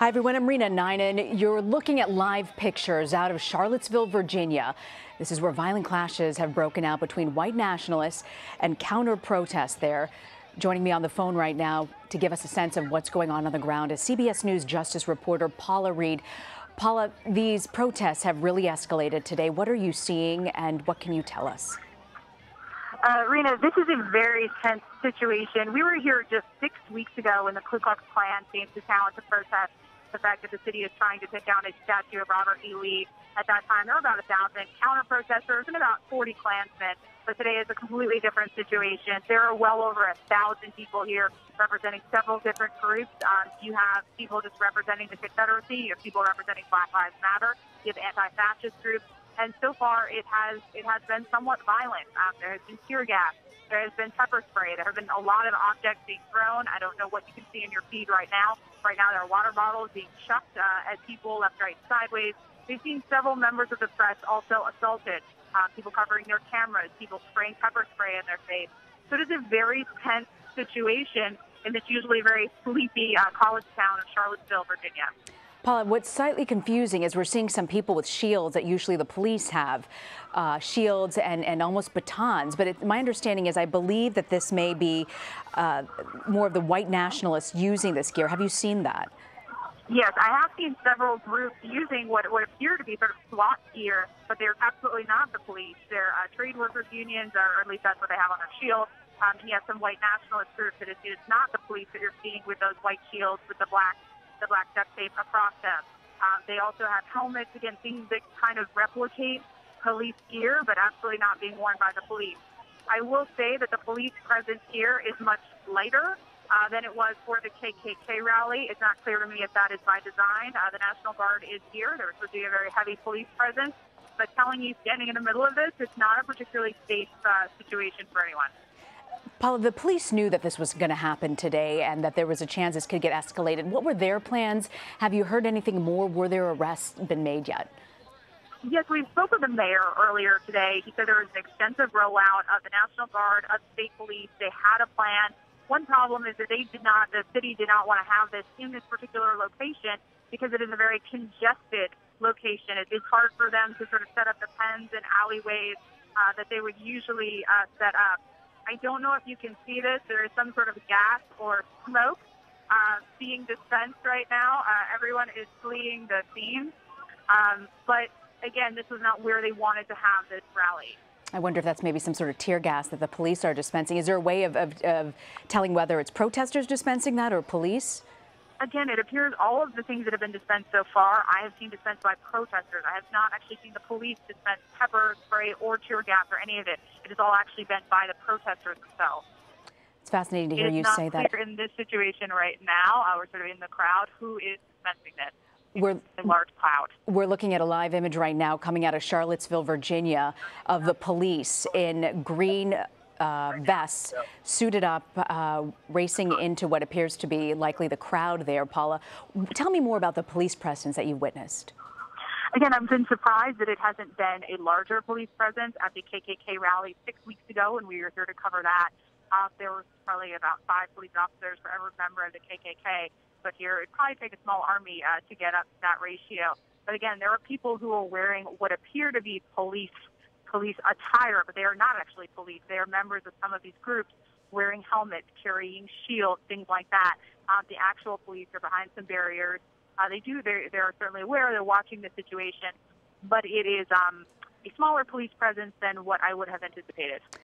Hi, everyone. I'm Rena Ninan. You're looking at live pictures out of Charlottesville, Virginia. This is where violent clashes have broken out between white nationalists and counter protests there. Joining me on the phone right now to give us a sense of what's going on on the ground is CBS News Justice reporter Paula Reid. Paula, these protests have really escalated today. What are you seeing and what can you tell us? Uh, Rena, this is a very tense situation. We were here just six weeks ago when the Ku Klux Klan came to town to protest the fact that the city is trying to take down a statue of Robert E. Lee. At that time, there were about a thousand counter protesters and about 40 Klansmen. But today is a completely different situation. There are well over a thousand people here representing several different groups. Um, you have people just representing the Confederacy. You have people representing Black Lives Matter. You have anti-fascist groups. And so far, it has it has been somewhat violent. Um, there has been tear gas. There has been pepper spray. There have been a lot of objects being thrown. I don't know what you can see in your feed right now. Right now, there are water bottles being chucked uh, at people left, right, sideways. We've seen several members of the press also assaulted. Uh, people covering their cameras, people spraying pepper spray in their face. So it is a very tense situation in this usually very sleepy uh, college town of Charlottesville, Virginia. Paula, what's slightly confusing is we're seeing some people with shields that usually the police have, uh, shields and, and almost batons. But it, my understanding is I believe that this may be uh, more of the white nationalists using this gear. Have you seen that? Yes, I have seen several groups using what would appear to be sort of SWAT gear, but they're absolutely not the police. They're uh, trade workers unions, or at least that's what they have on their shield. Um, and have some white nationalist groups that it's, it's not the police that you're seeing with those white shields with the black the black duct tape across them. Um, they also have helmets, again, things that kind of replicate police gear, but absolutely not being worn by the police. I will say that the police presence here is much lighter uh, than it was for the KKK rally. It's not clear to me if that is by design. Uh, the National Guard is here. There's supposed to be a very heavy police presence. But telling you standing in the middle of this, it's not a particularly safe uh, situation for anyone. Paula, the police knew that this was going to happen today and that there was a chance this could get escalated. What were their plans? Have you heard anything more? Were there arrests been made yet? Yes, we spoke with the mayor earlier today. He said there was an extensive rollout of the National Guard, of state police. They had a plan. One problem is that they did not, the city did not want to have this in this particular location because it is a very congested location. It is hard for them to sort of set up the pens and alleyways uh, that they would usually uh, set up. I don't know if you can see this. There is some sort of gas or smoke uh, being dispensed right now. Uh, everyone is fleeing the scene. Um, but again, this was not where they wanted to have this rally. I wonder if that's maybe some sort of tear gas that the police are dispensing. Is there a way of, of, of telling whether it's protesters dispensing that or police? Again, it appears all of the things that have been dispensed so far, I have seen dispensed by protesters. I have not actually seen the police dispense pepper spray or tear gas or any of it. It has all actually been by the protesters themselves. It's fascinating to hear you say that. in this situation right now, uh, we're sort of in the crowd, who is dispensing this? We're, a large cloud. We're looking at a live image right now coming out of Charlottesville, Virginia, of the police in green uh, vests, suited up, uh, racing into what appears to be likely the crowd there. Paula, tell me more about the police presence that you witnessed. Again, I've been surprised that it hasn't been a larger police presence at the KKK rally six weeks ago when we were here to cover that. Uh, there was probably about five police officers for every member of the KKK, but here it'd probably take a small army uh, to get up to that ratio. But again, there are people who are wearing what appear to be police police attire, but they are not actually police. They are members of some of these groups wearing helmets, carrying shields, things like that. Um, the actual police are behind some barriers. Uh, they do, they're, they're certainly aware, they're watching the situation, but it is um, a smaller police presence than what I would have anticipated.